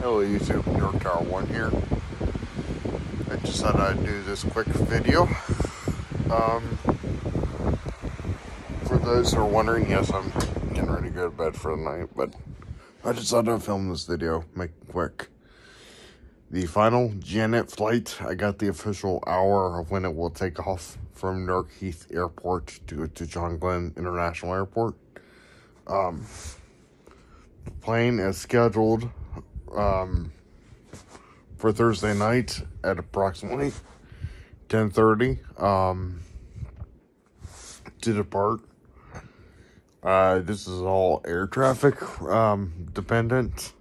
Hello YouTube, Newark Tower 1 here. I just thought I'd do this quick video. Um, for those who are wondering, yes, I'm getting ready to go to bed for the night, but I just thought I'd film this video, make it quick. The final Janet flight, I got the official hour of when it will take off from Newark Heath Airport to, to John Glenn International Airport. Um, the plane is scheduled um, for Thursday night at approximately 10.30 um, to depart. Uh, this is all air traffic um, dependent.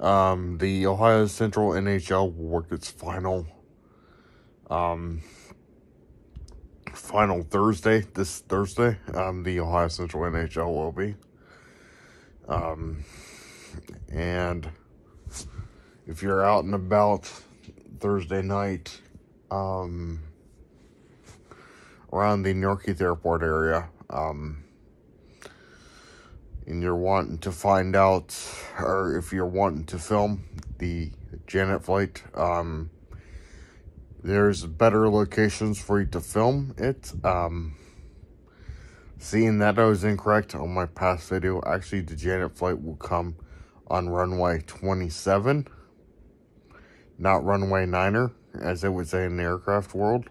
Um, the Ohio Central NHL will work its final um, final Thursday, this Thursday. Um, the Ohio Central NHL will be. Um, and if you're out and about Thursday night, um, around the Newark Heath Airport area, um, and you're wanting to find out, or if you're wanting to film the Janet flight, um, there's better locations for you to film it. Um, seeing that I was incorrect on my past video, actually the Janet flight will come on runway 27, not runway 9er, as they would say in the aircraft world.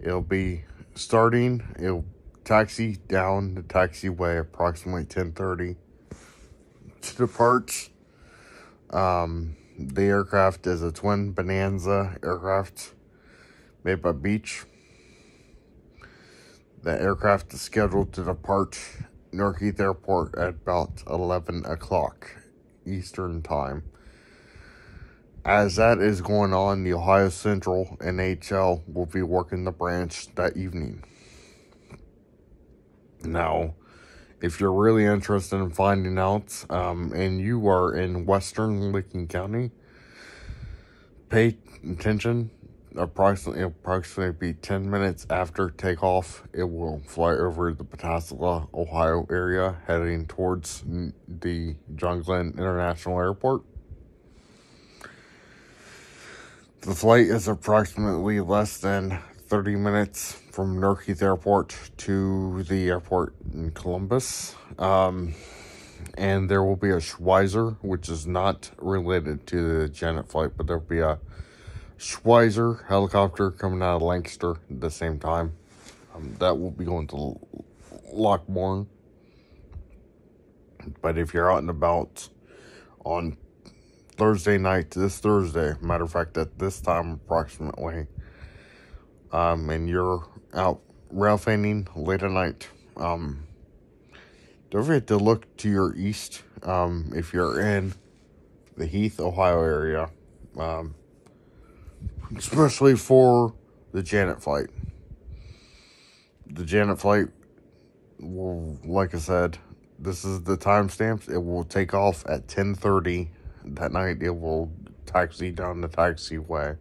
It'll be starting, it'll taxi down the taxiway approximately 1030 to depart. Um, the aircraft is a twin Bonanza aircraft made by Beech. The aircraft is scheduled to depart Newark Heath Airport at about 11 o'clock Eastern Time. As that is going on, the Ohio Central NHL will be working the branch that evening. Now, if you're really interested in finding out, um, and you are in Western Licking County, pay attention. Approximately, approximately be 10 minutes after takeoff, it will fly over the Pataskala, Ohio area, heading towards the John Glenn International Airport. The flight is approximately less than 30 minutes from Newark Airport to the airport in Columbus. Um, and there will be a Schweizer, which is not related to the Janet flight, but there'll be a Schweizer helicopter coming out of Lancaster at the same time. Um, that will be going to Lockbourne. But if you're out and about on Thursday night, this Thursday, matter of fact, at this time approximately, um, and you're out rail fanning late at night, um, don't forget to look to your east um, if you're in the Heath, Ohio area, um, especially for the Janet flight. The Janet flight will, like I said, this is the timestamps. It will take off at 10.30 that night. It will taxi down the taxiway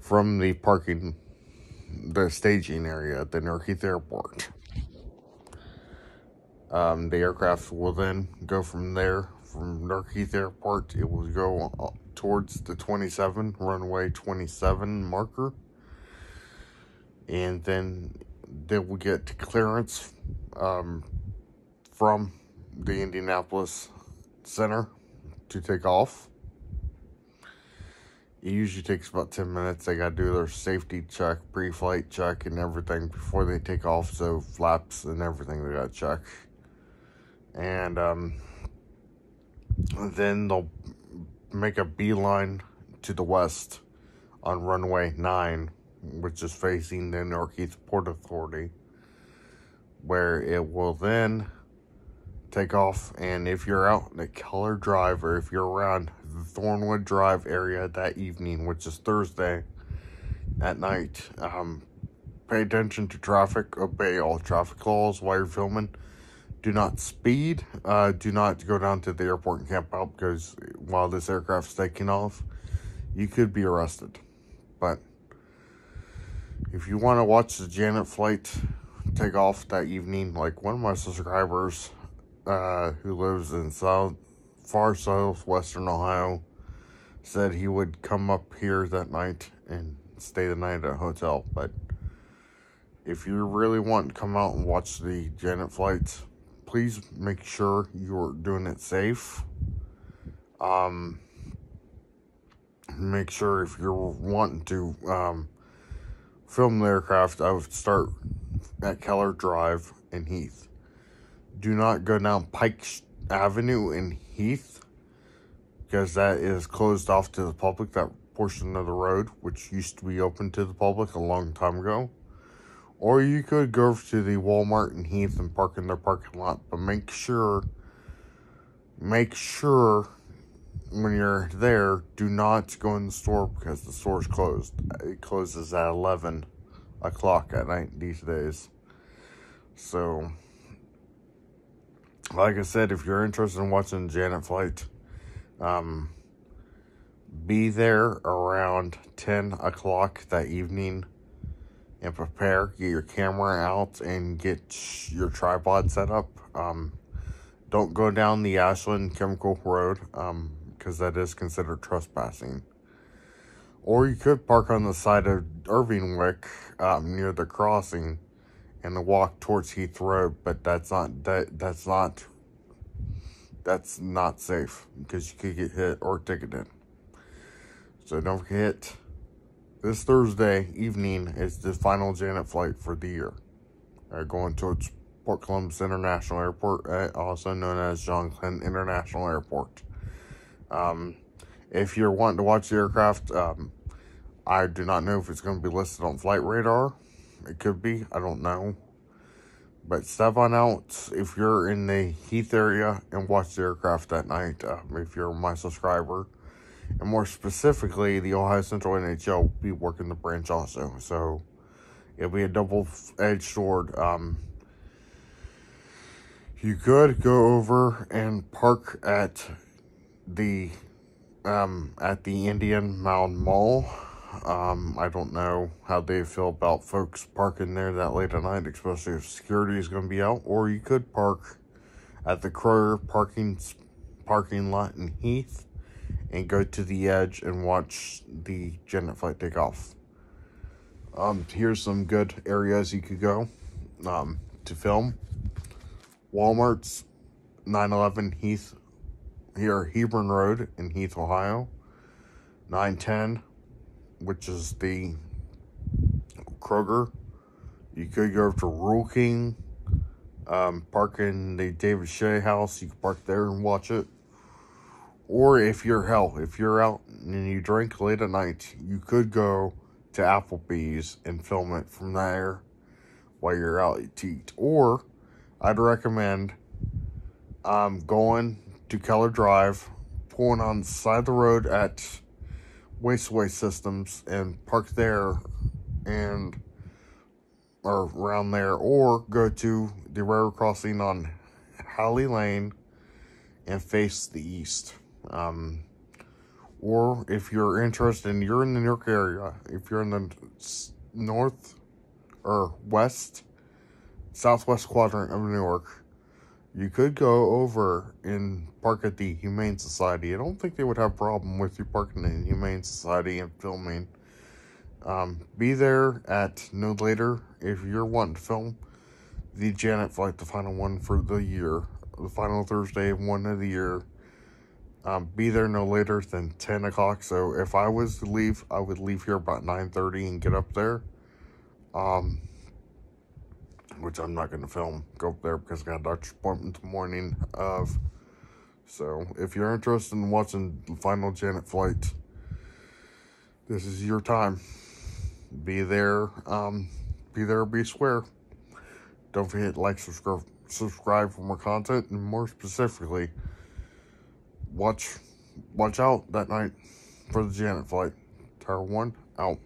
from the parking, the staging area at the Heath Airport. Um, the aircraft will then go from there, from Heath Airport. It will go towards the 27, runway 27 marker. And then they will get clearance um, from the Indianapolis Center to take off. It usually takes about 10 minutes. They got to do their safety check, pre-flight check, and everything before they take off. So flaps and everything they got to check and um, then they'll make a beeline to the west on runway 9, which is facing the Heath Port Authority, where it will then take off. And if you're out at Keller Drive or if you're around the Thornwood Drive area that evening, which is Thursday at night, um, pay attention to traffic, obey all traffic laws while you're filming do not speed. Uh, do not go down to the airport and camp out because while this aircraft's taking off, you could be arrested. But if you want to watch the Janet flight take off that evening, like one of my subscribers uh, who lives in South far southwestern Ohio said he would come up here that night and stay the night at a hotel. But if you really want to come out and watch the Janet flights, please make sure you're doing it safe. Um, make sure if you're wanting to um, film the aircraft, I would start at Keller Drive in Heath. Do not go down Pike Avenue in Heath because that is closed off to the public, that portion of the road, which used to be open to the public a long time ago. Or you could go to the Walmart in Heath and park in their parking lot, but make sure, make sure when you're there, do not go in the store because the store is closed. It closes at 11 o'clock at night these days. So, like I said, if you're interested in watching Janet Flight, um, be there around 10 o'clock that evening and prepare. Get your camera out and get your tripod set up. Um, don't go down the Ashland Chemical Road because um, that is considered trespassing. Or you could park on the side of Irving Wick um, near the crossing and the walk towards Heath Road, but that's not that that's not that's not safe because you could get hit or ticketed. So don't forget, this Thursday evening is the final Janet flight for the year. Uh, going towards Port Columbus International Airport, uh, also known as John Glenn International Airport. Um, if you're wanting to watch the aircraft, um, I do not know if it's going to be listed on Flight Radar. It could be. I don't know. But step on out if you're in the Heath area and watch the aircraft that night. Uh, if you're my subscriber. And more specifically, the Ohio Central NHL will be working the branch also. So it'll be a double-edged sword. Um, you could go over and park at the um, at the Indian Mound Mall um, I don't know how they feel about folks parking there that late at night, especially if security is going to be out. Or you could park at the Kroger parking parking lot in Heath and go to the edge and watch the Janet flight take off. Um, here's some good areas you could go um, to film. Walmart's 911 Heath here Hebron Road in Heath, Ohio. 910 which is the Kroger. You could go to Rural King, um, park in the David Shea house. You can park there and watch it. Or if you're hell, if you're out and you drink late at night, you could go to Applebee's and film it from there while you're out to eat. Or I'd recommend um, going to Keller Drive, pulling on the side of the road at Wasteway Systems and park there and or around there or go to the railroad crossing on Hallie Lane and face the east. Um, or if you're interested and you're in the Newark area, if you're in the north or west, southwest quadrant of Newark, you could go over and park at the Humane Society. I don't think they would have a problem with you parking in the Humane Society and filming. Um, be there at no later if you're wanting to film the Janet flight, the final one for the year, the final Thursday one of the year. Um, be there no later than 10 o'clock. So if I was to leave, I would leave here about 9.30 and get up there. Um, which I'm not going to film, go up there because I got a doctor's appointment the morning of. So, if you're interested in watching the final Janet flight, this is your time. Be there, um, be there, be square. Don't forget to like, subscribe, subscribe for more content, and more specifically, watch, watch out that night for the Janet flight. Tower 1, out.